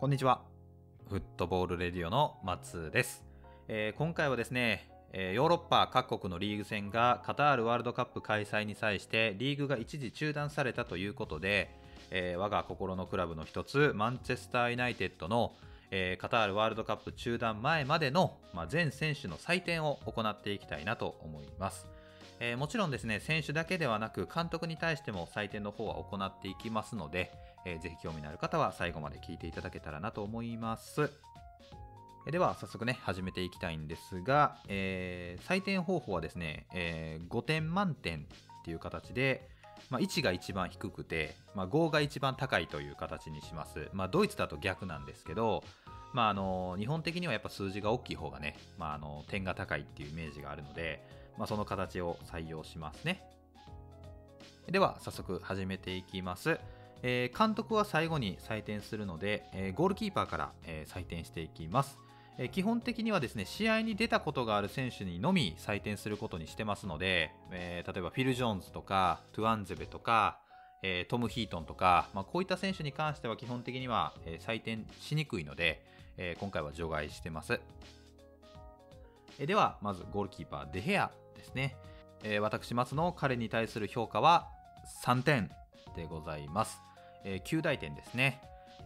こんにちは。フットボールレディオの松です。えー、今回はですね、えー、ヨーロッパ各国のリーグ戦がカタールワールドカップ開催に際してリーグが一時中断されたということで、えー、我が心のクラブの一つマンチェスターユナイテッドの、えー、カタールワールドカップ中断前までの、まあ、全選手の採点を行っていきたいなと思います。えー、もちろんですね、選手だけではなく監督に対しても採点の方は行っていきますので、えー、ぜひ興味のある方は最後まで聞いていただけたらなと思います。では早速ね始めていきたいんですが、えー、採点方法はですね、えー、5点満点っていう形で、まあ、1が一番低くて、まあ、5が一番高いという形にします、まあ、ドイツだと逆なんですけど、まあ、あの日本的にはやっぱ数字が大きい方がね、まあ、あの点が高いっていうイメージがあるので、まあ、その形を採用しますね。では早速始めていきます、えー、監督は最後に採点するので、えー、ゴールキーパーから、えー、採点していきます。え基本的にはですね試合に出たことがある選手にのみ採点することにしてますので、え、例えばフィル・ジョーンズとかトゥアンゼベとか、え、トム・ヒートンとか、まあ、こういった選手に関しては基本的には、え、採点しにくいので、え今回は除外してます、えではまずゴールキーパーデヘア。ですね、え私松の彼に対する評価は3点でございます、え9大点ですね。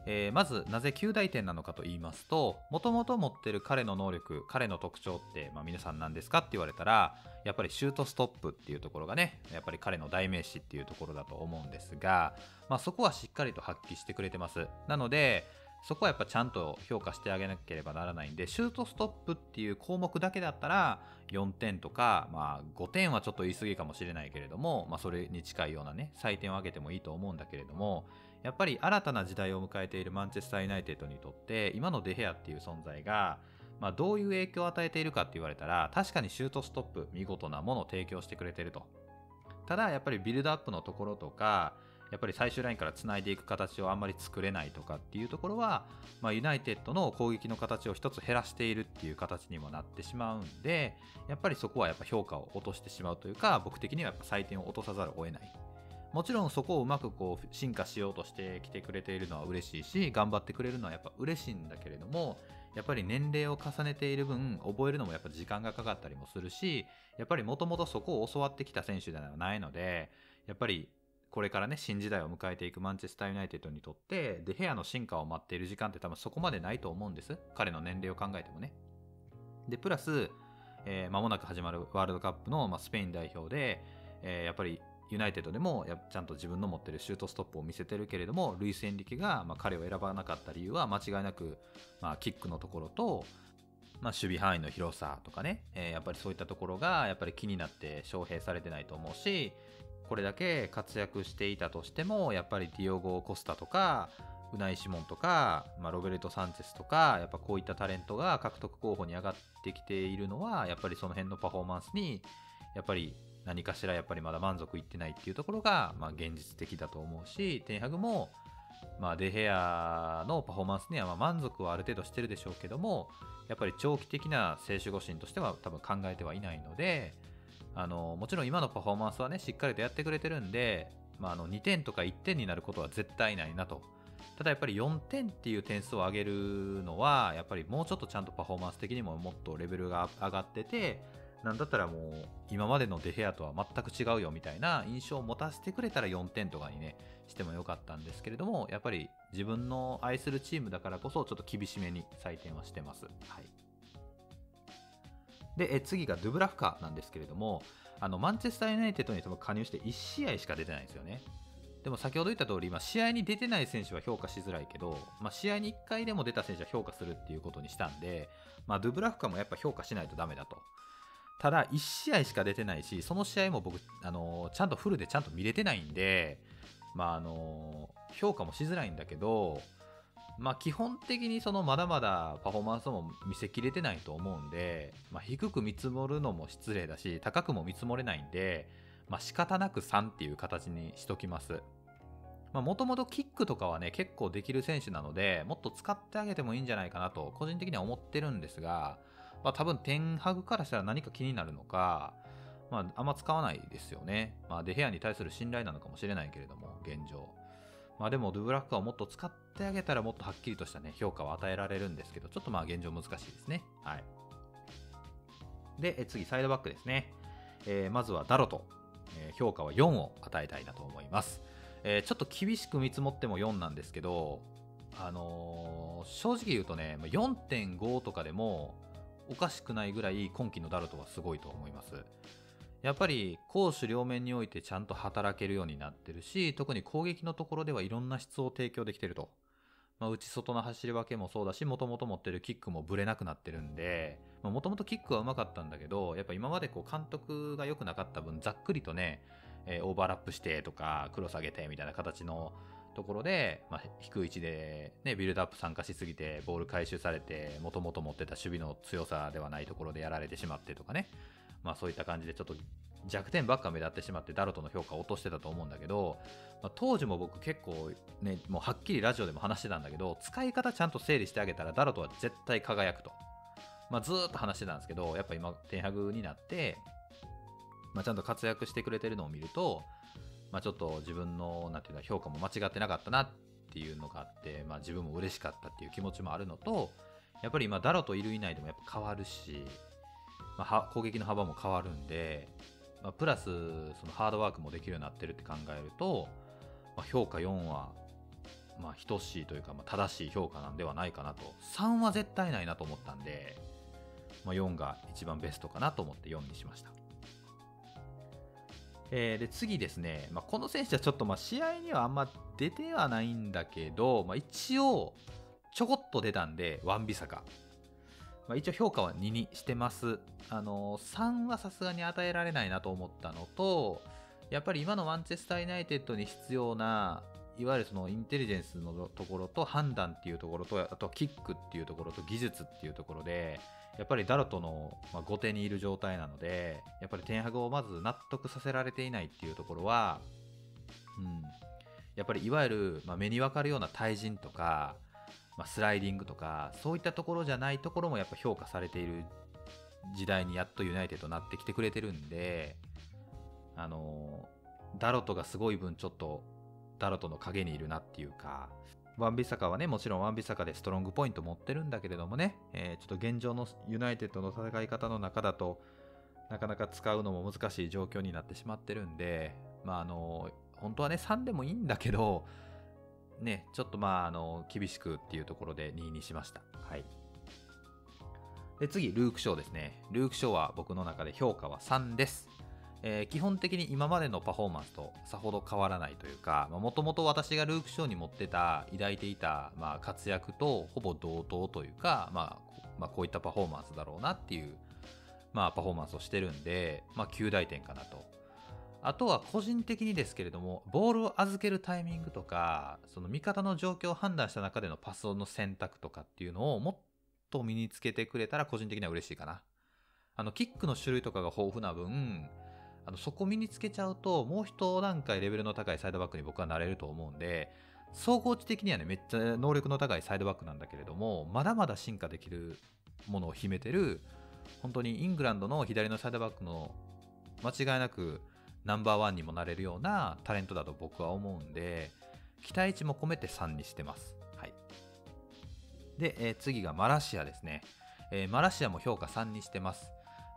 えー、まずなぜ9大点なのかと言いますともともと持ってる彼の能力彼の特徴って、まあ、皆さん何ですかって言われたらやっぱりシュートストップっていうところがねやっぱり彼の代名詞っていうところだと思うんですが、まあ、そこはしっかりと発揮してくれてます。なのでそこはやっぱちゃんと評価してあげなければならないんで、シュートストップっていう項目だけだったら、4点とか、まあ5点はちょっと言い過ぎかもしれないけれども、まあそれに近いようなね、採点を上げてもいいと思うんだけれども、やっぱり新たな時代を迎えているマンチェスター・ユナイテッドにとって今のデヘアっていう存在が、まあ、どういう影響を与えているかって言われたら確かにシュートストップ見事なものを提供してくれてると。ただやっぱりビルドアップのところとかやっぱり最終ラインからつないでいく形をあんまり作れないとかっていうところは、まあ、ユナイテッドの攻撃の形を一つ減らしているっていう形にもなってしまうんでやっぱりそこはやっぱ評価を落としてしまうというか僕的にはやっぱ採点を落とさざるを得ない。もちろんそこをうまくこう進化しようとしてきてくれているのは嬉しいし頑張ってくれるのはやっぱ嬉しいんだけれどもやっぱり年齢を重ねている分覚えるのもやっぱ時間がかかったりもするしやっぱりもともとそこを教わってきた選手ではないのでやっぱりこれからね新時代を迎えていくマンチェスターユナイテッドにとってデヘアの進化を待っている時間って多分そこまでないと思うんです。彼の年齢を考えてもね。でプラス、えー、間もなく始まるワールドカップの、まあ、スペイン代表で、えー、やっぱりユナイテッドでもちゃんと自分の持ってるシュートストップを見せてるけれどもルイス・エンリケが、まあ、彼を選ばなかった理由は間違いなく、まあ、キックのところと、まあ、守備範囲の広さとかね、えー、やっぱりそういったところがやっぱり気になって招聘されてないと思うしこれだけ活躍していたとしてもやっぱりディオゴ・コスタとかウナイ・シモンとか、まあ、ロベルト・サンチェスとかやっぱこういったタレントが獲得候補に上がってきているのはやっぱりその辺のパフォーマンスにやっぱり何かしらやっぱりまだ満足いってないっていうところが、まあ、現実的だと思うし、テンハグも、まあ、デヘアのパフォーマンスにはま満足はある程度してるでしょうけども、やっぱり長期的な選手護身としては多分考えてはいないので、あのもちろん今のパフォーマンスはね、しっかりとやってくれてるんで、まあ、あの2点とか1点になることは絶対ないなと。ただやっぱり4点っていう点数を上げるのは、やっぱりもうちょっとちゃんとパフォーマンス的にももっとレベルが上がってて、なんだったらもう今までのデヘアとは全く違うよみたいな印象を持たせてくれたら4点とかにねしてもよかったんですけれどもやっぱり自分の愛するチームだからこそちょっと厳しめに採点はしてます。はい、でえ次がドゥブラフカなんですけれどもあのマンチェスター・ユナイテッドに加入して1試合しか出てないんですよね。でも先ほど言った通り、まあ、試合に出てない選手は評価しづらいけど、まあ、試合に1回でも出た選手は評価するっていうことにしたんで、まあ、ドゥブラフカもやっぱ評価しないとダメだと。ただ、1試合しか出てないし、その試合も僕、あのちゃんとフルでちゃんと見れてないんで、まあ、あの評価もしづらいんだけど、まあ、基本的にそのまだまだパフォーマンスも見せきれてないと思うんで、まあ、低く見積もるのも失礼だし、高くも見積もれないんで、まあ、仕方なく3っていう形にしときます。もともとキックとかはね、結構できる選手なので、もっと使ってあげてもいいんじゃないかなと、個人的には思ってるんですが、まあ、多分テンハグからしたら何か気になるのか、まあ、あんま使わないですよね。まあ、デヘアに対する信頼なのかもしれないけれども、現状。まあでもドゥブラックはもっと使ってあげたらもっとはっきりとしたね、評価を与えられるんですけど、ちょっとまあ現状難しいですね。はい。で、え次、サイドバックですね。えー、まずはダロト、えー、評価は4を与えたいなと思います。えー、ちょっと厳しく見積もっても4なんですけど、あのー、正直言うとね、4.5とかでもおかしくないぐらい今季のダルトはすごいと思います。やっぱり攻守両面においてちゃんと働けるようになってるし、特に攻撃のところではいろんな質を提供できてると。まあ、内外の走り分けもそうだし、もともと持ってるキックもぶれなくなってるんで、もともとキックはうまかったんだけど、やっぱ今までこう監督が良くなかった分、ざっくりとね、えー、オーバーラップしてとか、クロス上げてみたいな形のところで、まあ、低い位置で、ね、ビルドアップ参加しすぎて、ボール回収されて、もともと持ってた守備の強さではないところでやられてしまってとかね、まあそういった感じでちょっと弱点ばっか目立ってしまってダルトの評価を落としてたと思うんだけど、まあ、当時も僕結構ねもうはっきりラジオでも話してたんだけど使い方ちゃんと整理してあげたらダルトは絶対輝くと、まあ、ずっと話してたんですけどやっぱ今テンハグになって、まあ、ちゃんと活躍してくれてるのを見ると、まあ、ちょっと自分のなんていうの評価も間違ってなかったなっていうのがあって、まあ、自分も嬉しかったっていう気持ちもあるのとやっぱり今ダロトいるいないでもやっぱ変わるし、まあ、攻撃の幅も変わるんでまあ、プラスそのハードワークもできるようになってるって考えると、まあ、評価4は、まあ、等しいというか、まあ、正しい評価なんではないかなと。3は絶対ないなと思ったんで、まあ、4が一番ベストかなと思って4にしました。えー、で次ですね、まあ、この選手はちょっとまあ試合にはあんま出てはないんだけど、まあ、一応ちょこっと出たんでワンビサカ。まあ、一応評価は2にしてます。あの3はさすがに与えられないなと思ったのと、やっぱり今のマンチェスター・ユナイテッドに必要な、いわゆるそのインテリジェンスのところと判断っていうところと、あとキックっていうところと技術っていうところで、やっぱりダロトの後手にいる状態なので、やっぱり天白をまず納得させられていないっていうところは、うん、やっぱりいわゆる、まあ目に分かるような対人とか、まあ、スライディングとかそういったところじゃないところもやっぱ評価されている時代にやっとユナイテッドなってきてくれてるんであのダロトがすごい分ちょっとダロトの影にいるなっていうかワンビサカはねもちろんワンビサカでストロングポイント持ってるんだけれどもね、えー、ちょっと現状のユナイテッドの戦い方の中だとなかなか使うのも難しい状況になってしまってるんでまああの本当はね3でもいいんだけどね、ちょっとまあ、あの、厳しくっていうところで2位にしました。はい。で、次、ルーク・ショーですね。ルーク・ショーは僕の中で評価は3です。えー、基本的に今までのパフォーマンスとさほど変わらないというか、もともと私がルーク・ショーに持ってた、抱いていた、まあ、活躍とほぼ同等というか、まあ、まあ、こういったパフォーマンスだろうなっていう、まあ、パフォーマンスをしてるんで、まあ、9大点かなとあとは個人的にですけれども、ボールを預けるタイミングとか、その味方の状況を判断した中でのパスの選択とかっていうのをもっと身につけてくれたら個人的には嬉しいかな。あの、キックの種類とかが豊富な分、あのそこ身につけちゃうと、もう一段階レベルの高いサイドバックに僕はなれると思うんで、総合値的にはね、めっちゃ能力の高いサイドバックなんだけれども、まだまだ進化できるものを秘めてる、本当にイングランドの左のサイドバックの間違いなくナンバーワンにもなれるようなタレントだと僕は思うんで、期待値も込めて3にしてます。はい。で、えー、次がマラシアですね。えー、マラシアも評価3にしてます。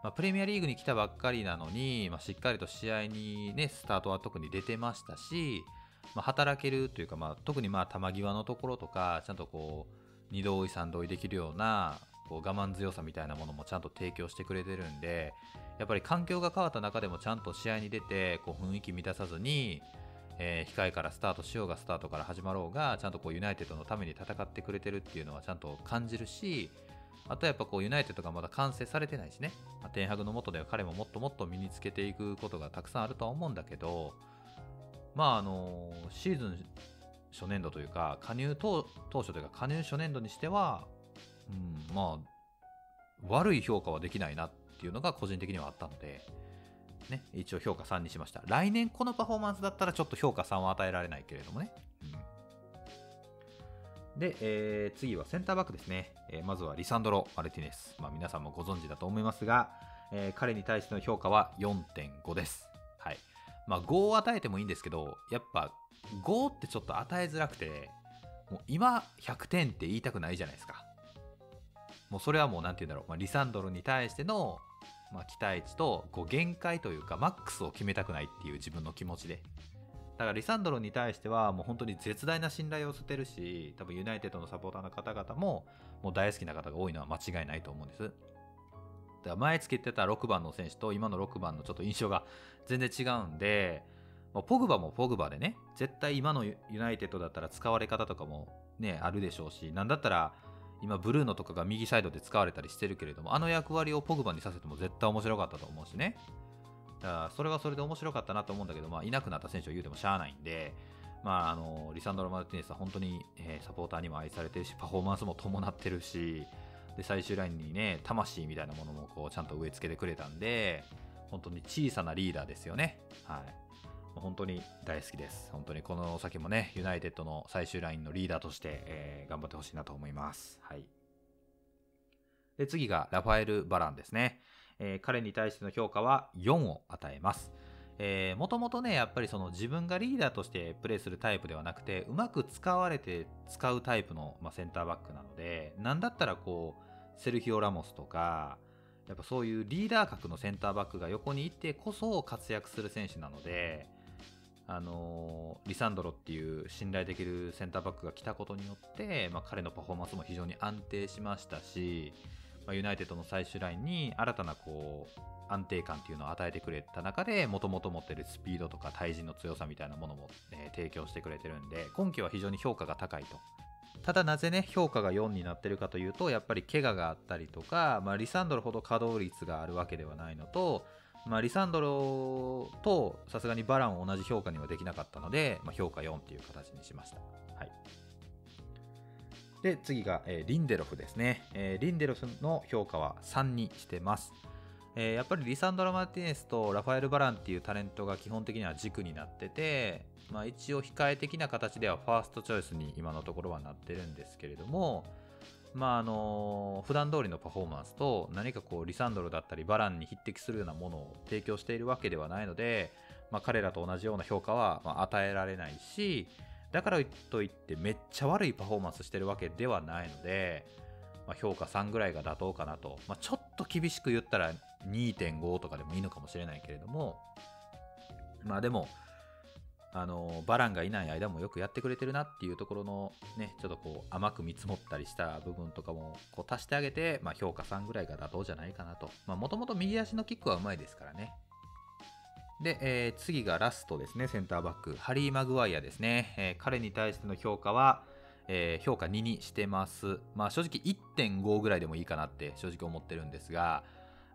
まあ、プレミアリーグに来たばっかりなのに、まあ、しっかりと試合にね、スタートは特に出てましたし、まあ、働けるというか、まあ、特にまあ球際のところとか、ちゃんとこう、2度追い3度追いできるようなこう我慢強さみたいなものもちゃんと提供してくれてるんで、やっぱり環境が変わった中でもちゃんと試合に出てこう雰囲気満たさずに、えー、控えからスタートしようがスタートから始まろうがちゃんとこうユナイテッドのために戦ってくれてるっていうのはちゃんと感じるしあとやっぱこうユナイテッドがまだ完成されてないしね、まあ、テンハグのもとでは彼ももっともっと身につけていくことがたくさんあるとは思うんだけどまああのシーズン初年度というか加入当初というか加入初年度にしては、うん、まあ悪い評価はできないなっていうのが個人的にはあったので、ね、一応評価3にしました。来年このパフォーマンスだったらちょっと評価3は与えられないけれどもね。うん、で、えー、次はセンターバックですね。えー、まずはリサンドロ・マルティネス。まあ、皆さんもご存知だと思いますが、えー、彼に対しての評価は4.5です。はい。まあ5を与えてもいいんですけどやっぱ5ってちょっと与えづらくてもう今100点って言いたくないじゃないですかもうそれはもう何て言うんだろう、まあ、リサンドロに対しての、まあ、期待値とこう限界というかマックスを決めたくないっていう自分の気持ちで。だからリサンドロに対してはもう本当に絶大な信頼を捨てるし多分ユナイテッドのサポーターの方々ももう大好きな方が多いのは間違いないと思うんです。だから前つけてた6番の選手と今の6番のちょっと印象が全然違うんでポグバもポグバでね絶対今のユナイテッドだったら使われ方とかもねあるでしょうしなんだったら今ブルーノとかが右サイドで使われたりしてるけれどもあの役割をポグバにさせても絶対面白かったと思うしねだからそれはそれで面白かったなと思うんだけど、まあ、いなくなった選手を言うてもしゃあないんで、まあ、あのリサンドロ・マルティネスは本当に、えー、サポーターにも愛されてるしパフォーマンスも伴ってるしで最終ラインにね魂みたいなものもこうちゃんと植え付けてくれたんで本当に小さなリーダーですよね。はい本当に大好きです。本当にこの先もね、ユナイテッドの最終ラインのリーダーとして、えー、頑張ってほしいなと思います。はい。で、次がラファエル・バランですね。えー、彼に対しての評価は4を与えます。えもともとね、やっぱりその自分がリーダーとしてプレーするタイプではなくて、うまく使われて使うタイプの、まあ、センターバックなので、なんだったらこう、セルヒオ・ラモスとか、やっぱそういうリーダー格のセンターバックが横にいてこそ活躍する選手なので、あのリサンドロっていう信頼できるセンターバックが来たことによって、まあ、彼のパフォーマンスも非常に安定しましたし、まあ、ユナイテッドの最終ラインに新たなこう安定感っていうのを与えてくれた中でもともと持ってるスピードとか対人の強さみたいなものも、えー、提供してくれてるんで今季は非常に評価が高いと。ただなぜね評価が4になってるかというとやっぱり怪我があったりとか、まあ、リサンドロほど稼働率があるわけではないのとまあ、リサンドロとさすがにバランを同じ評価にはできなかったので、まあ、評価4っていう形にしました。はい、で次が、えー、リンデロフですね、えー、リンデロフの評価は3にしてます。えー、やっぱりリサンドロ・マーティネスとラファエル・バランっていうタレントが基本的には軸になってて、まあ、一応控え的な形ではファーストチョイスに今のところはなってるんですけれども、まああの普段通りのパフォーマンスと何かこうリサンドロだったりバランに匹敵するようなものを提供しているわけではないので、まあ、彼らと同じような評価はま与えられないしだからといってめっちゃ悪いパフォーマンスしてるわけではないので、まあ、評価3ぐらいが妥当かなと、まあ、ちょっと厳しく言ったら2.5とかでもいいのかもしれないけれども。まあでもあのバランがいない間もよくやってくれてるなっていうところのねちょっとこう甘く見積もったりした部分とかもこう足してあげて、まあ、評価3ぐらいが妥当じゃないかなと。もともと右足のキックはうまいですからね。で、えー、次がラストですね。センターバック。ハリー・マグワイアですね、えー、彼に対しての評価はえー、評価2にしてます。まあ正直1.5ぐらいでもいいかなって正直思ってるんですが、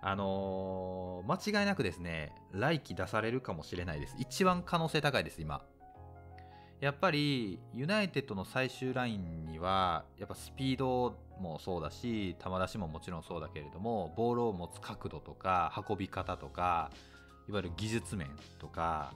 あのー、間違いなくですね、来季出されるかもしれないです。一番可能性高いです、今。やっぱり、ユナイテッドの最終ラインには、やっぱスピードもそうだし、球出しももちろんそうだけれども、ボールを持つ角度とか、運び方とか、いわゆる技術面とか、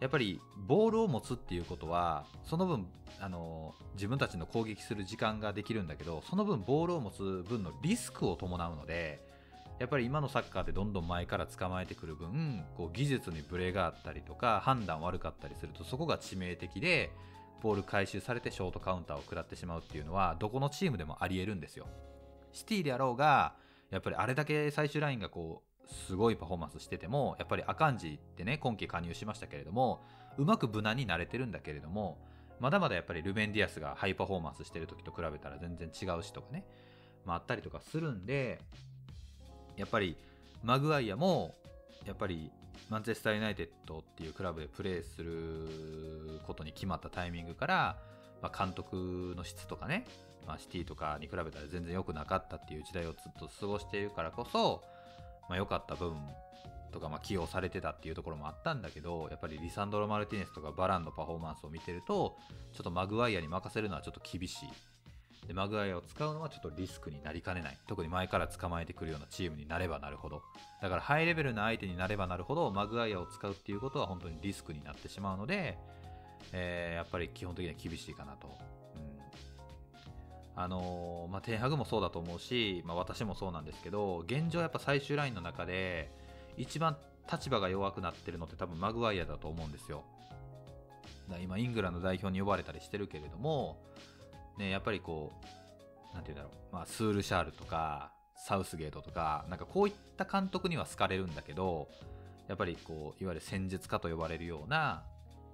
やっぱりボールを持つっていうことは、その分、あの自分たちの攻撃する時間ができるんだけど、その分ボールを持つ分のリスクを伴うので、やっぱり今のサッカーでどんどん前から捕まえてくる分こう技術にブレがあったりとか判断悪かったりするとそこが致命的でボール回収されてショートカウンターを食らってしまうっていうのはどこのチームでもありえるんですよ。シティであろうがやっぱりあれだけ最終ラインがこうすごいパフォーマンスしててもやっぱりアカンジってね今季加入しましたけれどもうまく無難に慣れてるんだけれどもまだまだやっぱりルベンディアスがハイパフォーマンスしてる時と比べたら全然違うしとかね、まあ、あったりとかするんでやっぱりマグワイアもやっぱりマンチェスター・ユナイテッドっていうクラブでプレーすることに決まったタイミングから、まあ、監督の質とかね、まあ、シティとかに比べたら全然良くなかったっていう時代をずっと過ごしているからこそ、まあ、良かった分とか、まあ、起用されてたっていうところもあったんだけどやっぱりリサンドロ・マルティネスとかバランのパフォーマンスを見てるとちょっとマグワイアに任せるのはちょっと厳しい。でマグワイアを使うのはちょっとリスクになりかねない。特に前から捕まえてくるようなチームになればなるほど。だからハイレベルな相手になればなるほどマグワイアを使うっていうことは本当にリスクになってしまうので、えー、やっぱり基本的には厳しいかなと、うん、あのー、まあ、テンハグもそうだと思うし、まあ、私もそうなんですけど現状やっぱ最終ラインの中で一番立場が弱くなってるのって多分マグワイアだと思うんですよ。だ今イングランド代表に呼ばれたりしてるけれども、ね、やっぱりこう、なんて言うんだろう、まあ、スールシャールとか、サウスゲートとか、なんかこういった監督には好かれるんだけど、やっぱりこう、いわゆる戦術家と呼ばれるような、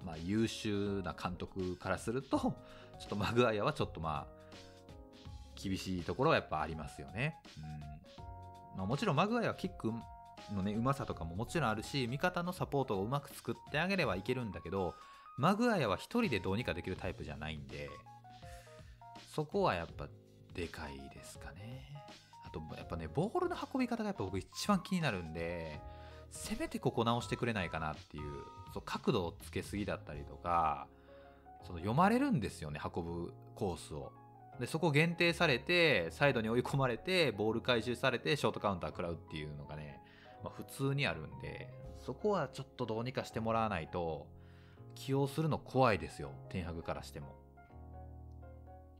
まあ、優秀な監督からすると、ちょっとマグワイアはちょっとまあ、厳しいところはやっぱありますよね。うんまあ、もちろんマグワイアはキックのね、うまさとかももちろんあるし、味方のサポートをうまく作ってあげればいけるんだけど、マグワイアは1人でどうにかできるタイプじゃないんで、そこはやっぱでかいですかね。あと、やっぱね、ボールの運び方がやっぱ僕一番気になるんで、せめてここ直してくれないかなっていう、そう角度をつけすぎだったりとか、その読まれるんですよね、運ぶコースを。で、そこ限定されて、サイドに追い込まれて、ボール回収されて、ショートカウンター食らうっていうのがね、まあ、普通にあるんで、そこはちょっとどうにかしてもらわないと、起用するの怖いですよ、テンハグからしても。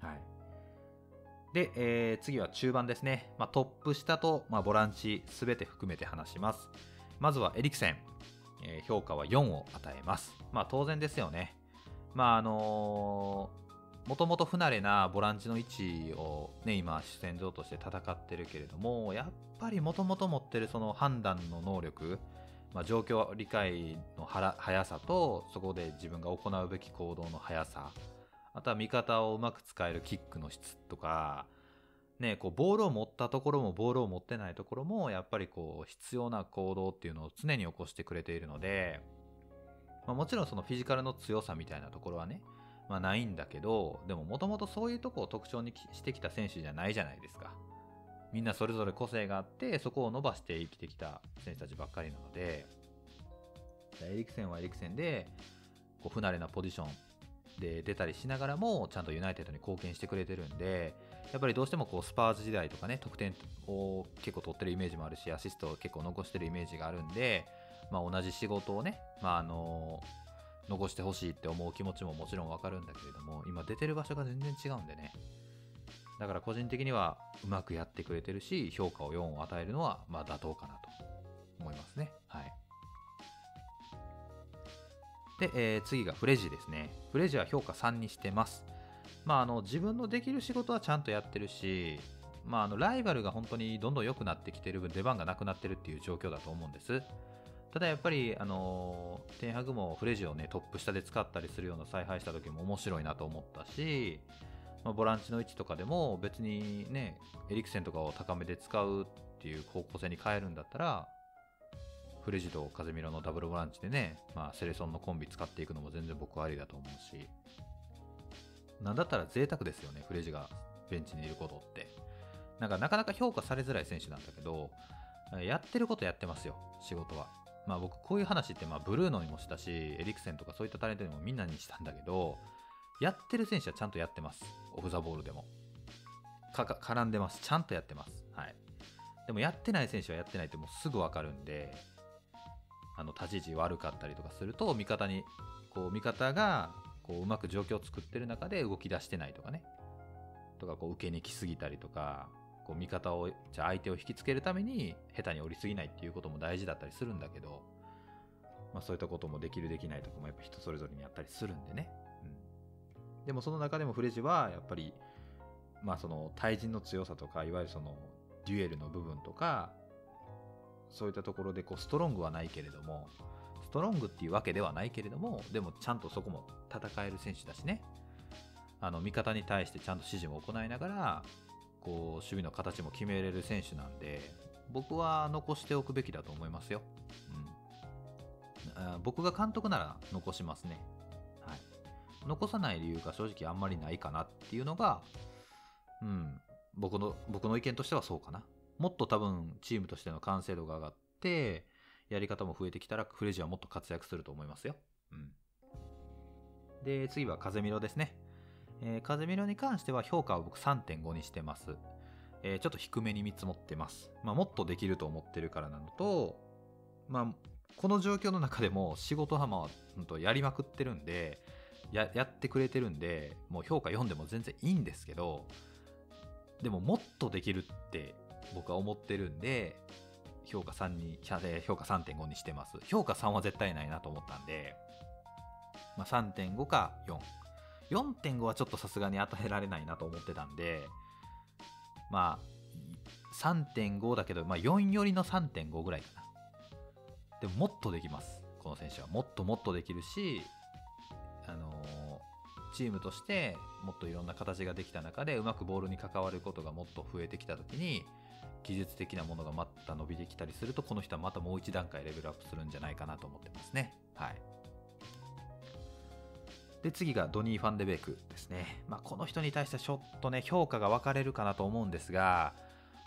はい。で、えー、次は中盤ですね。まあ、トップ下と、まあ、ボランチ、すべて含めて話します。まずはエリクセン。えー、評価は4を与えます。まあ、当然ですよね。まあ、あのもともと不慣れなボランチの位置を、ね、今、主戦場として戦ってるけれども、やっぱりもともと持ってるその判断の能力、まあ、状況理解の速さと、そこで自分が行うべき行動の速さ、あとは味方をうまく使えるキックの質とか、ね、こうボールを持ったところもボールを持ってないところもやっぱりこう必要な行動っていうのを常に起こしてくれているので、まあ、もちろんそのフィジカルの強さみたいなところはね、まあ、ないんだけどでももともとそういうとこを特徴にしてきた選手じゃないじゃないですか。みんなそれぞれ個性があってそこを伸ばして生きてきた選手たちばっかりなのでエリクセンはエリクセンでこう不慣れなポジションで出たりしながらもちゃんとユナイテッドに貢献してくれてるんでやっぱりどうしてもこうスパーズ時代とかね得点を結構取ってるイメージもあるしアシストを結構残してるイメージがあるんで、まあ、同じ仕事をね、まあ、あの残してほしいって思う気持ちももちろんわかるんだけれども今出てる場所が全然違うんでね。だから個人的にはうまくやってくれてるし評価を4を与えるのはまあ妥当かなと思いますね。はい。で、えー、次がフレジですね。フレジは評価3にしてます。まあ、あの自分のできる仕事はちゃんとやってるし、まあ、あのライバルが本当にどんどん良くなってきてる分出番がなくなってるっていう状況だと思うんです。ただやっぱり、あのー、テンハグもフレジをね、トップ下で使ったりするような采配した時も面白いなと思ったし、まあ、ボランチの位置とかでも別にね、エリクセンとかを高めで使うっていう方向性に変えるんだったら、フレジとカゼミロのダブルボランチでね、まあ、セレソンのコンビ使っていくのも全然僕はありだと思うし、なんだったら贅沢ですよね、フレジがベンチにいることって。なんかなかなか評価されづらい選手なんだけど、やってることやってますよ、仕事は。まあ僕こういう話ってまあブルーノにもしたし、エリクセンとかそういったタレントにもみんなにしたんだけど、やってる選手はちゃんとやってます。オフ・ザ・ボールでも。かか絡んでます。ちゃんとやってます。はい。でもやってない選手はやってないってもうすぐわかるんで、あの立ち位置悪かったりとかすると味方にこう味方がこううまく状況を作ってる中で動き出してないとかね。とかこう受けに来すぎたりとかこう味方をじゃ相手を引きつけるために下手に降りすぎないっていうことも大事だったりするんだけど、まあ、そういったこともできるできないとかもやっぱ人それぞれにあったりするんでね、うん、でもその中でもフレジはやっぱりまあその対人の強さとかいわゆるそのデュエルの部分とかそういったところでこうストロングはないけれども、ストロングっていうわけではないけれども、でもちゃんとそこも戦える選手だしね、あの味方に対してちゃんと指示も行いながら、こう守備の形も決めれる選手なんで、僕は残しておくべきだと思いますよ。うん、僕が監督なら残しますね。はい。残さない理由が正直あんまりないかなっていうのが、うん、僕の、僕の意見としてはそうかな。もっと多分チームとしての完成度が上がって、やり方も増えてきたらフレジはもっと活躍すると思いますよ。うん。で、次は風見ろですね。えー、風見ろに関しては評価を僕3.5にしてます。えー、ちょっと低めに見積もってます。まあ、もっとできると思ってるからなのと、まあ、この状況の中でも仕事浜はやりまくってるんでや、やってくれてるんで、もう評価読んでも全然いいんですけど、でももっとできるって僕は思ってるんで、評価3に評価3.5にしてます。評価3は絶対ないなと思ったんで、まあ、3.5か44.5はちょっとさすがに与えられないなと思ってたんでまあ3.5だけど、まあ、4よりの3.5ぐらいかな。でももっとできます。この選手は。もっともっとできるしあのー、チームとしてもっといろんな形ができた中でうまくボールに関わることがもっと増えてきた時に技術的なものがまた伸びてきたりするとこの人はまたもう一段階レベルアップするんじゃないかなと思ってますね。はい。で次がドニー・ファンデベイクですね、まあ、この人に対してちょっとね評価が分かれるかなと思うんですが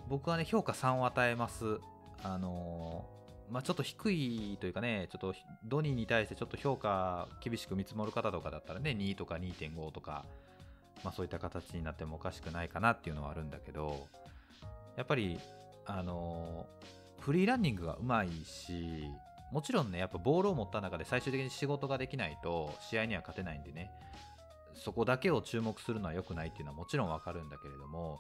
僕はね評価3を与えます。あのー、まあ、ちょっと低いというかねちょっとドニーに対してちょっと評価厳しく見積もる方とかだったらね2とか2.5とか、まあ、そういった形になってもおかしくないかなっていうのはあるんだけどやっぱりあの、フリーランニングがうまいしもちろんね、やっぱボールを持った中で最終的に仕事ができないと試合には勝てないんでね、そこだけを注目するのは良くないっていうのはもちろんわかるんだけれども、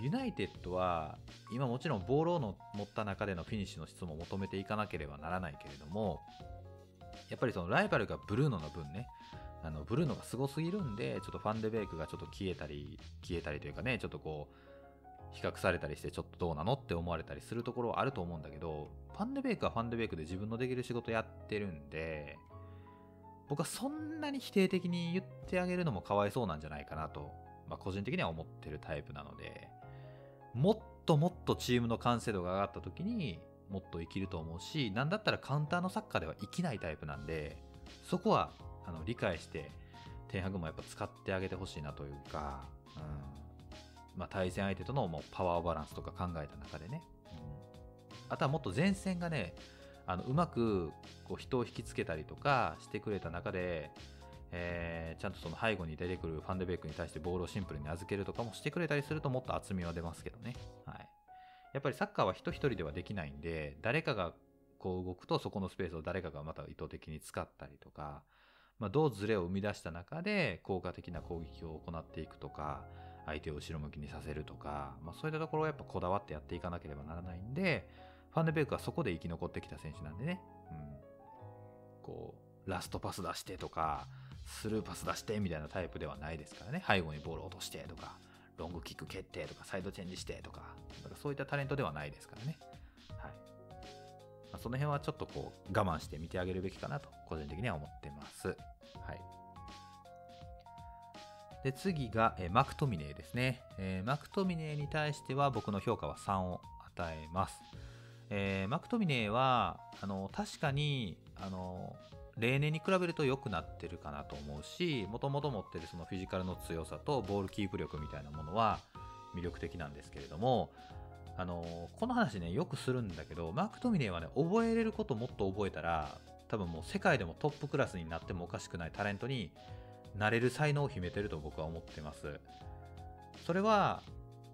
ユナイテッドは今もちろんボールを持った中でのフィニッシュの質も求めていかなければならないけれども、やっぱりそのライバルがブルーノの分ね、あのブルーノがすごすぎるんで、ちょっとファンデベイクがちょっと消えたり、消えたりというかね、ちょっとこう、比較されたりしてちょっとどうなのって思われたりするところはあると思うんだけど、ファンデベイクはファンデベイクで自分のできる仕事やってるんで、僕はそんなに否定的に言ってあげるのもかわいそうなんじゃないかなと、まあ、個人的には思ってるタイプなので、もっともっとチームの完成度が上がった時にもっと生きると思うし、なんだったらカウンターのサッカーでは生きないタイプなんで、そこはあの理解して、テンハグもやっぱ使ってあげてほしいなというか、うん。まあ、対戦相手とのもうパワーバランスとか考えた中でね、うんあとはもっと前線がね、あのうまくこう人を引きつけたりとかしてくれた中で、えー、ちゃんとその背後に出てくるファンデベイクに対してボールをシンプルに預けるとかもしてくれたりするともっと厚みは出ますけどね。はい。やっぱりサッカーは人一人ではできないんで、誰かがこう動くとそこのスペースを誰かがまた意図的に使ったりとか、まあ、どうズレを生み出した中で効果的な攻撃を行っていくとか、相手を後ろ向きにさせるとか、まあ、そういったところをやっぱこだわってやっていかなければならないんで、ファンデベイクはそこで生き残ってきた選手なんでね、うん、こう、ラストパス出してとか、スルーパス出してみたいなタイプではないですからね、背後にボールを落としてとか、ロングキック蹴ってとか、サイドチェンジしてとか、だかそういったタレントではないですからね。はい。ま、その辺はちょっとこう、我慢して見てあげるべきかなと、個人的には思ってます。はい。で、次が、えー、マクトミネーですね、えー、マクトミネーに対しては僕の評価は3を与えます。えー、マクトミネーはあの確かにあの例年に比べると良くなってるかなと思うしもともと持ってるそのフィジカルの強さとボールキープ力みたいなものは魅力的なんですけれどもあのこの話ねよくするんだけどマク・トミネーはね覚えれることもっと覚えたら多分もう世界でもトップクラスになってもおかしくないタレントになれる才能を秘めてると僕は思ってます。それは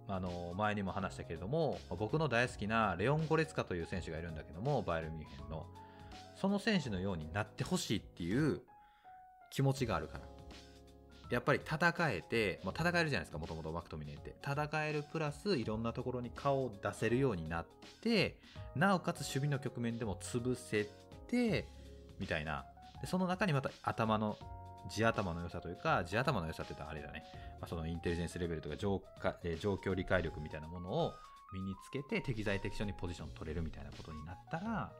あの前にも話したけれども僕の大好きなレオン・ゴレツカという選手がいるんだけどもバイエル・ミュンヘンの。その選手のようになってほしいっていう気持ちがあるからやっぱり戦えて、まあ、戦えるじゃないですかもともとマクトミネって戦えるプラスいろんなところに顔を出せるようになってなおかつ守備の局面でも潰せてみたいな。その中にまた頭の地頭の良さというか、地頭の良さって言ったらあれだね、まあ、そのインテリジェンスレベルとか状え状況理解力みたいなものを身につけて適材適所にポジション取れるみたいなことになったら、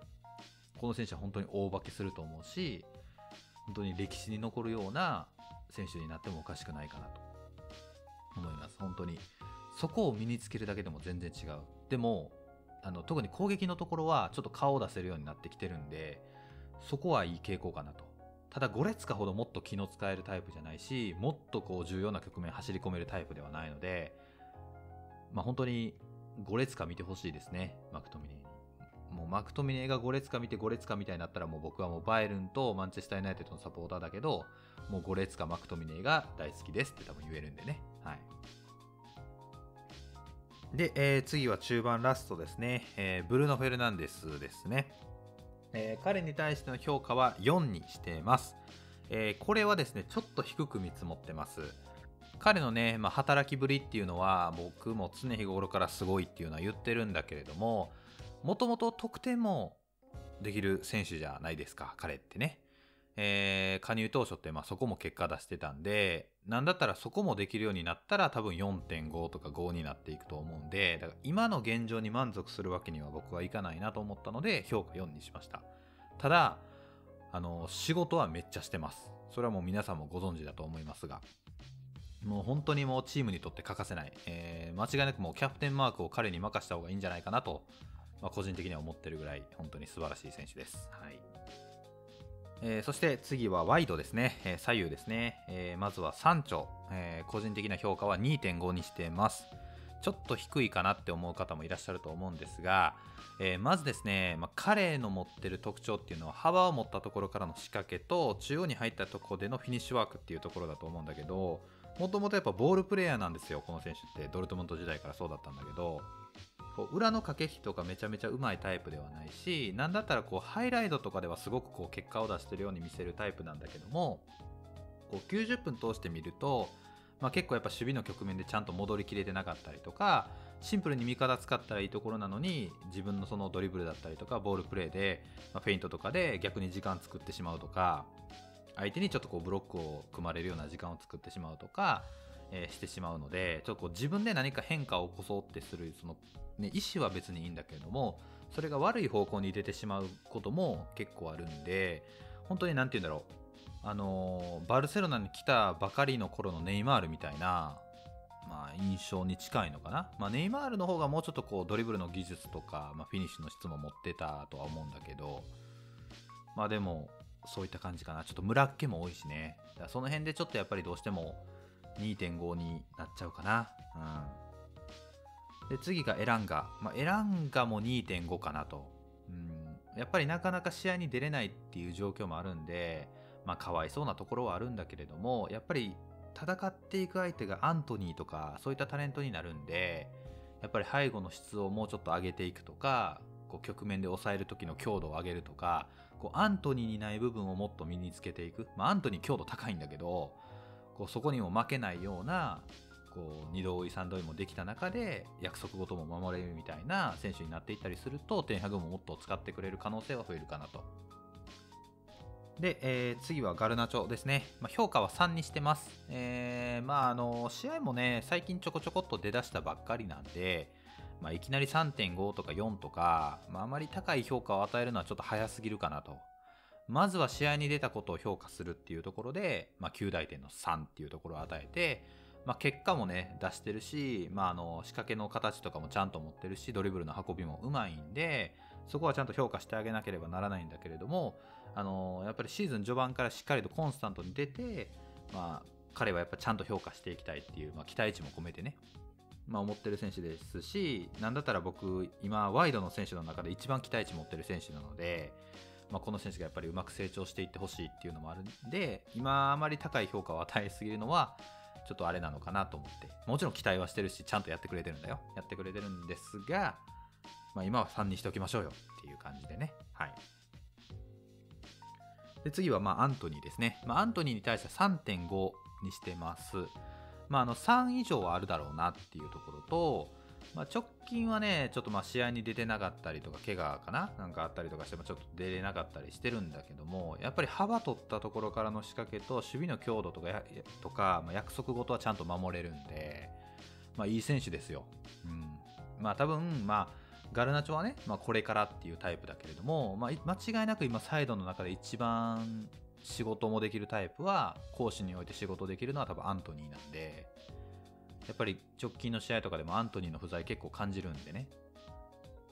この選手は本当に大化けすると思うし、本当に歴史に残るような選手になってもおかしくないかなと思います。本当に。そこを身につけるだけでも全然違う。でも、あの特に攻撃のところはちょっと顔を出せるようになってきてるんで、そこはいい傾向かなとただ5列かほどもっと気の使えるタイプじゃないしもっとこう重要な局面走り込めるタイプではないのでまあ本当に5列か見てほしいですね。マクトミネに。もうマクトミネが5列か見て5列かみたいになったらもう僕はもうバイルンとマンチェスター・ユナイテッドのサポーターだけどもう5列かマクトミネが大好きですって多分言えるんでね。はい。で、えー、次は中盤ラストですね、えー、ブルーノ・フェルナンデスですね。えー、彼に対しての評価は4にしています、えー、これはですねちょっと低く見積もってます彼のね、まあ、働きぶりっていうのは僕も常日頃からすごいっていうのは言ってるんだけれどももともと得点もできる選手じゃないですか、彼ってね。えー、加入当初ってまあそこも結果出してたんで、なんだったらそこもできるようになったら多分4.5とか5になっていくと思うんで、だから今の現状に満足するわけには僕はいかないなと思ったので評価4にしました。ただ、あの、仕事はめっちゃしてます。それはもう皆さんもご存知だと思いますが。もう本当にもうチームにとって欠かせない、えー、間違いなくもうキャプテンマークを彼に任せた方がいいんじゃないかなと、まあ、個人的には思ってるぐらい本当に素晴らしい選手です。はいえー、そして次はワイドですね、えー、左右ですね、えー、まずは3丁、え個人的な評価は2.5にしてます。ちょっと低いかなって思う方もいらっしゃると思うんですが、えまずですね、まあ、彼の持ってる特徴っていうのは幅を持ったところからの仕掛けと中央に入ったところでのフィニッシュワークっていうところだと思うんだけどもともとやっぱボールプレーヤーなんですよこの選手って。ドルトムント時代からそうだったんだけどこう裏の駆け引きとかめちゃめちゃうまいタイプではないしなんだったらこうハイライトとかではすごくこう結果を出してるように見せるタイプなんだけどもこう90分通してみると、まあ、結構やっぱ守備の局面でちゃんと戻りきれてなかったりとかシンプルに味方使ったらいいところなのに自分のそのドリブルだったりとかボールプレーで、まあ、フェイントとかで逆に時間作ってしまうとか相手にちょっとこうブロックを組まれるような時間を作ってしまうとか、えー、してしまうのでちょっとこう自分で何か変化を起こそうってするその、ね、意思は別にいいんだけれどもそれが悪い方向に出てしまうことも結構あるんで本当に何て言うんだろう。あのー、バルセロナに来たばかりの頃のネイマールみたいなまあ、印象に近いのかな、まあ、ネイマールの方がもうちょっとこうドリブルの技術とか、まあ、フィニッシュの質も持ってたとは思うんだけどまあでもそういった感じかな。ちょっと村っ気も多いしね。その辺でちょっとやっぱりどうしても2.5になっちゃうかな。うん。で次がエランガ、まあ、エランガも2.5かなと。うん。やっぱりなかなか試合に出れないっていう状況もあるんでまあかわいそうなところはあるんだけれどもやっぱり戦っていく相手がアントニーとかそういったタレントになるんでやっぱり背後の質をもうちょっと上げていくとかこう局面で抑える時の強度を上げるとかこうアントニーにない部分をもっと身につけていく、まあ、アントニー強度高いんだけどこうそこにも負けないようなこう二度追い三度追いもできた中で約束事も守れるみたいな選手になっていったりするとテンハグももっと使ってくれる可能性は増えるかなとで、えー、次はガルナチョですね。まあ、評価は3にしてます。えー、まあ、あの、試合もね、最近ちょこちょこっと出だしたばっかりなんで、まあ、いきなり3.5とか4とか、まあ、あまり高い評価を与えるのはちょっと早すぎるかなと。まずは試合に出たことを評価するっていうところで、まあ、9大点の3っていうところを与えて、まあ、結果もね、出してるし、まあ、あの、仕掛けの形とかもちゃんと持ってるし、ドリブルの運びもうまいんで、そこはちゃんと評価してあげなければならないんだけれども、あのやっぱりシーズン序盤からしっかりとコンスタントに出て、まあ、彼はやっぱちゃんと評価していきたいっていう、まあ、期待値も込めてね、まあ、思ってる選手ですし、なんだったら僕、今、ワイドの選手の中で一番期待値持ってる選手なので、まあ、この選手がやっぱりうまく成長していってほしいっていうのもあるんで、今、あまり高い評価を与えすぎるのは、ちょっとあれなのかなと思って、もちろん期待はしてるし、ちゃんとやってくれてるんだよ。やってくれてるんですが、まあ、今は3にしておきましょうよっていう感じでね。はい。で次はまあアントニーですね、まあ、アントニーに対しては3.5にしてます、まあ、あの3以上はあるだろうなっていうところと、まあ、直近はねちょっとまあ試合に出てなかったりとか怪我かな？なんかあったりとかしてもちょっと出れなかったりしてるんだけどもやっぱり幅取ったところからの仕掛けと守備の強度とかとか、まあ、約束事はちゃんと守れるんで、まあ、いい選手ですよ、うん、まあ多分まあガルナチョはね、まあ、これからっていうタイプだけれども、まあ、間違いなく今サイドの中で一番仕事もできるタイプは攻守において仕事できるのは多分アントニーなんでやっぱり直近の試合とかでもアントニーの不在結構感じるんでね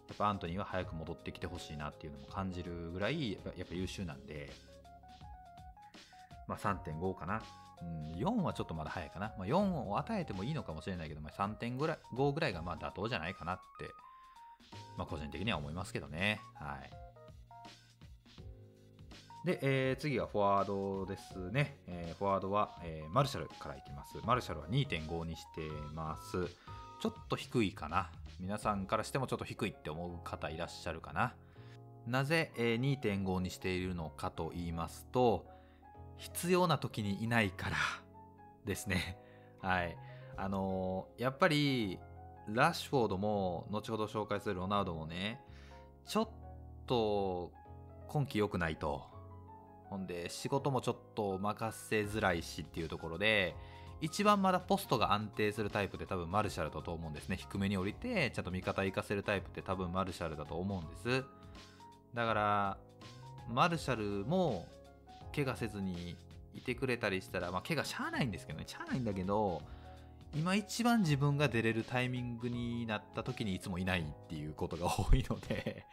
やっぱアントニーは早く戻ってきてほしいなっていうのも感じるぐらいやっぱ優秀なんでまあ3.5かなうん、4はちょっとまだ早いかな。まあ、4を与えてもいいのかもしれないけど、まあ、3.5ぐらい5ぐらいがまあ妥当じゃないかなってまあ、個人的には思いますけどね。はい。で、えー、次はフォワードですね。えー、フォワードは、えー、マルシャルからいきます。マルシャルは2.5にしてます。ちょっと低いかな。皆さんからしてもちょっと低いって思う方いらっしゃるかな。なぜ、えー、2.5にしているのかと言いますと、必要な時にいないから ですね。はい。あのー、やっぱりラッシュフォードも後ほど紹介するロナウドもねちょっと今季良くないと。ほんで、仕事もちょっと任せづらいしっていうところで、一番まだポストが安定するタイプって多分マルシャルだと思うんですね。低めに降りて、ちゃんと味方行かせるタイプって多分マルシャルだと思うんです。だから、マルシャルも怪我せずにいてくれたりしたら、まあ、怪我しゃあないんですけどね、しゃあないんだけど、今一番自分が出れるタイミングになった時にいつもいないっていうことが多いので、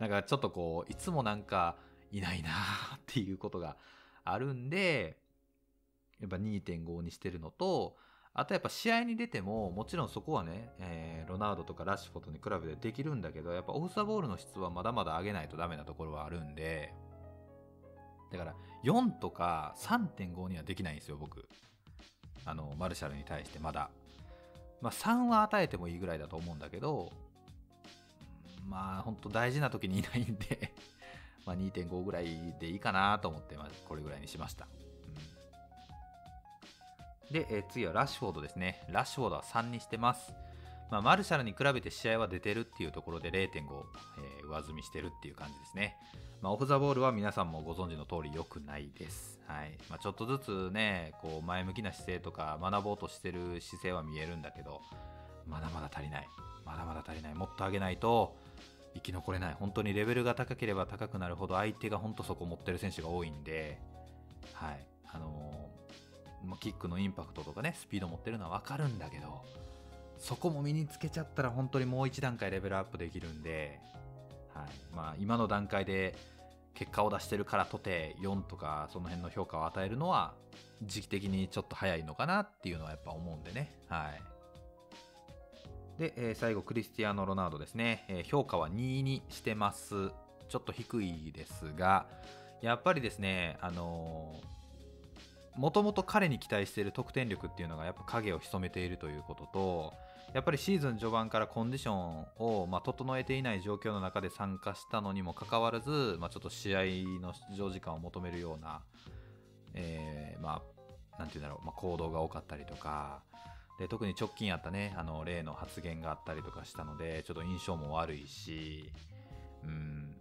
なんかちょっとこう、いつもなんかいないなっていうことがあるんで、やっぱ2.5にしてるのと、あとやっぱ試合に出ても、もちろんそこはね、えー、ロナウドとかラッシュフォードに比べてできるんだけど、やっぱオフサボールの質はまだまだ上げないとダメなところはあるんで、だから4とか3.5にはできないんですよ、僕。あの、マルシャルに対してまだ。まあ3は与えてもいいぐらいだと思うんだけど、まあ本当大事な時にいないんでまあ2.5ぐらいでいいかなと思って、まあこれぐらいにしました。で、えー、次はラッシュフォードですね。ラッシュフォードは3にしてます。まあ、マルシャルに比べて試合は出てるっていうところで0.5、えー、上積みしてるっていう感じですね。まあ、オフ・ザ・ボールは皆さんもご存知の通り良くないです。はいまあ、ちょっとずつね、こう前向きな姿勢とか学ぼうとしてる姿勢は見えるんだけど、まだまだ足りない。まだまだ足りない。もっと上げないと生き残れない。本当にレベルが高ければ高くなるほど相手が本当そこ持ってる選手が多いんで、はい。あのー、キックのインパクトとかね、スピード持ってるのはわかるんだけど、そこも身につけちゃったら本当にもう一段階レベルアップできるんで、はいまあ、今の段階で結果を出してるからとて4とかその辺の評価を与えるのは時期的にちょっと早いのかなっていうのはやっぱ思うんでね。はい。で、えー、最後、クリスティアーノ・ロナウドですね、えー、評価は2にしてます。ちょっと低いですが、やっぱりですね、あのもともと彼に期待している得点力っていうのがやっぱ影を潜めているということと、やっぱりシーズン序盤からコンディションを、まあ、整えていない状況の中で参加したのにもかかわらず、まあ、ちょっと試合の出場時間を求めるような、えー、まあ、なんていうんだろう、まあ、行動が多かったりとか、で特に直近あったね、あの例の発言があったりとかしたので、ちょっと印象も悪いし、うん、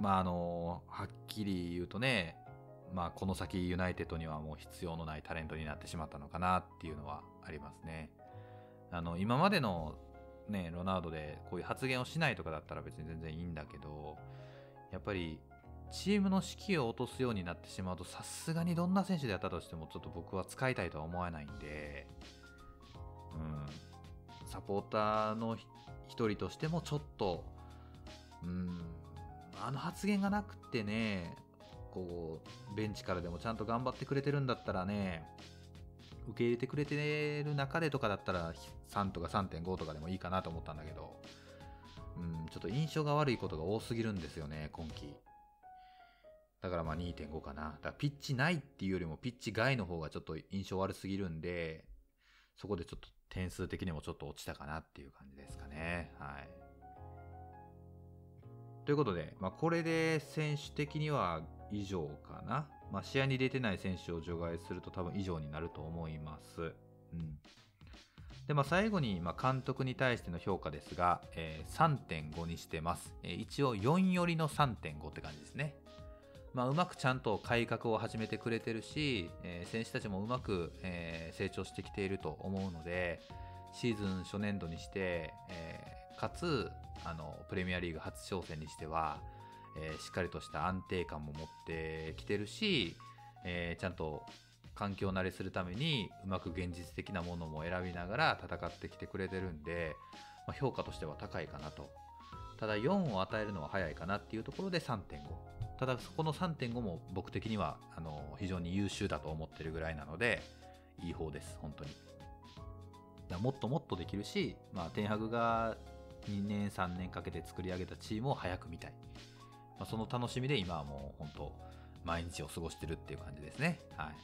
まああの、はっきり言うとね、まあこの先ユナイテッドにはもう必要のないタレントになってしまったのかなっていうのはありますね。あの今までのねロナウドでこういう発言をしないとかだったら別に全然いいんだけどやっぱりチームの士気を落とすようになってしまうとさすがにどんな選手であったとしてもちょっと僕は使いたいとは思わないんで、うん、サポーターの一人としてもちょっと、うん、あの発言がなくてねこうベンチからでもちゃんと頑張ってくれてるんだったらね受け入れてくれてる中でとかだったら3とか3.5とかでもいいかなと思ったんだけど、うん、ちょっと印象が悪いことが多すぎるんですよね、今季。だからまあ2.5かな。だからピッチないっていうよりもピッチ外の方がちょっと印象悪すぎるんで、そこでちょっと点数的にもちょっと落ちたかなっていう感じですかね。はい。ということで、まあ、これで選手的には以上かな。まあ、試合に出てない選手を除外すると多分以上になると思います。うんでまあ、最後に、ま監督に対しての評価ですが、えー、3.5にしてます、えー、一応4よりの3.5って感じですね。まあ、うまくちゃんと改革を始めてくれてるし、えー、選手たちもうまく、えー、成長してきていると思うので、シーズン初年度にして、えー、かつあのプレミアリーグ初挑戦にしては、えー、しっかりとした安定感も持ってきてるし、えー、ちゃんと環境慣れするためにうまく現実的なものも選びながら戦ってきてくれてるんで、まあ、評価としては高いかなと。ただ4を与えるのは早いかなっていうところで3.5ただそこの3.5も僕的にはあの非常に優秀だと思ってるぐらいなのでいい方です本当にだもっともっとできるし、まあ、テンハグが2年3年かけて作り上げたチームを早く見たいまあ、その楽しみで今はもう本当毎日を過ごしてるっていう感じですね。はい。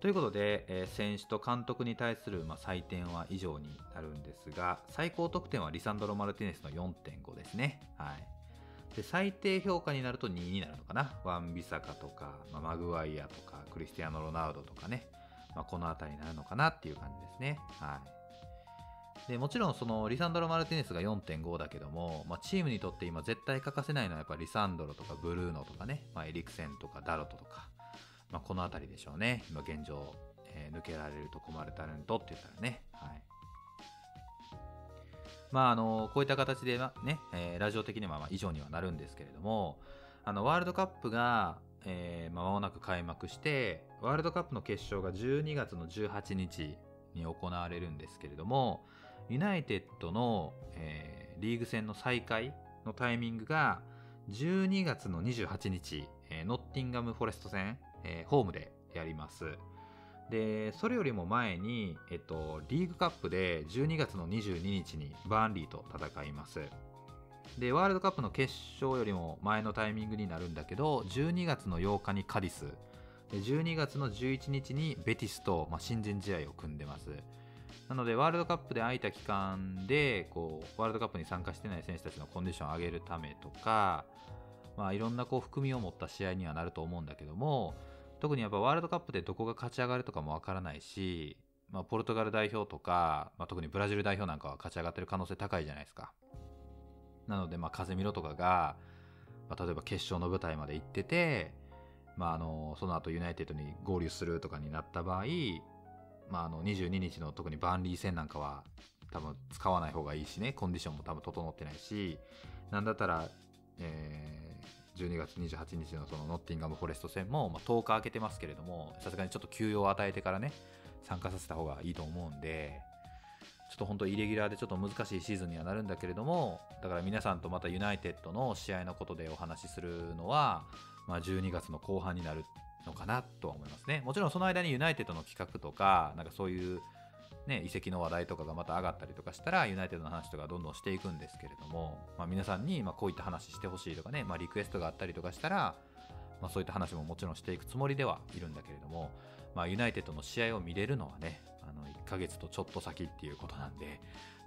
ということで、えー、選手と監督に対する、まあ、採点は以上になるんですが、最高得点はリサンドロ・マルティネスの4.5ですね。はい。で、最低評価になると2になるのかな。ワン・ビサカとか、まあ、マグワイアとか、クリスティアーノ・ロナウドとかね。まあ、この辺りになるのかなっていう感じですね。はい。でもちろんそのリサンドロ・マルティネスが4.5だけども、まあ、チームにとって今絶対欠かせないのはやっぱリサンドロとかブルーノとかね、まあ、エリクセンとかダロトとか、まあ、この辺りでしょうね今現状、えー抜けられると困るタレントって言ったらね、はいまあ、あのこういった形で、ねえーラジオ的にはまあ以上にはなるんですけれどもあのワールドカップが、えーまもなく開幕してワールドカップの決勝が12月の18日に行われるんですけれどもユナイテッドの、えーリーグ戦の再開のタイミングが12月の28日、えーノッティンガム・フォレスト戦、えーホームでやります。で、それよりも前に、えっと、リーグカップで12月の22日にバーンリーと戦います。で、ワールドカップの決勝よりも前のタイミングになるんだけど、12月の8日にカディス、で12月の11日にベティスと、まあ、親善試合を組んでます。なので、ワールドカップで空いた期間で、こう、ワールドカップに参加してない選手たちのコンディションを上げるためとか、まあ、いろんなこう含みを持った試合にはなると思うんだけども、特にやっぱワールドカップでどこが勝ち上がるとかもわからないし、まあ、ポルトガル代表とか、まあ、特にブラジル代表なんかは勝ち上がってる可能性高いじゃないですか。なので、まあ、風見ろとかが、まあ、例えば決勝の舞台まで行ってて、まあ、あのその後ユナイテッドに合流するとかになった場合、まあ、あの22日の特にバンリー戦なんかは多分使わない方がいいしねコンディションも多分整ってないしなんだったら、えー12月28日のそのノッティンガム・フォレスト戦も、まあ、10日空けてますけれどもさすがにちょっと休養を与えてからね参加させた方がいいと思うんでちょっと本当イレギュラーでちょっと難しいシーズンにはなるんだけれどもだから皆さんとまたユナイテッドの試合のことでお話しするのは、まあ、12月の後半になるのかなとは思いますね。もちろんその間にユナイテッドの企画とかなんかそういうね、移籍の話題とかがまた上がったりとかしたらユナイテッドの話とかどんどんしていくんですけれども、まあ、皆さんにまこういった話してほしいとかね、まあ、リクエストがあったりとかしたら、まあ、そういった話ももちろんしていくつもりではいるんだけれども、まあ、ユナイテッドの試合を見れるのはねあの1ヶ月とちょっと先っていうことなんで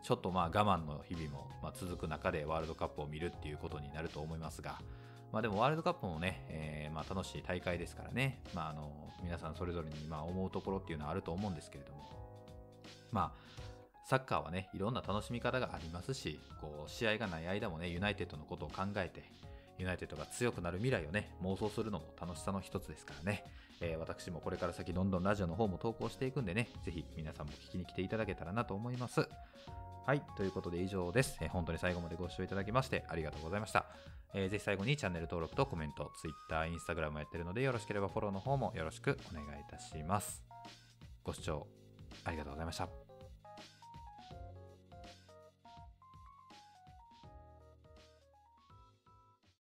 ちょっとまあ我慢の日々もま続く中でワールドカップを見るっていうことになると思いますが、まあ、でもワールドカップもね、えーま楽しい大会ですからね、まあ、あの皆さんそれぞれにま思うところっていうのはあると思うんですけれどもまあサッカーはね、いろんな楽しみ方がありますし、こう、試合がない間もね、ユナイテッドのことを考えて、ユナイテッドが強くなる未来をね、妄想するのも楽しさの一つですからね、えー私もこれから先どんどんラジオの方も投稿していくんでね、ぜひ皆さんも聞きに来ていただけたらなと思います。はい、ということで以上です。えー本当に最後までご視聴いただきましてありがとうございました。えーぜひ最後にチャンネル登録とコメント、Twitter、Instagram もやってるのでよろしければフォローの方もよろしくお願いいたします。ご視聴ありがとうございました。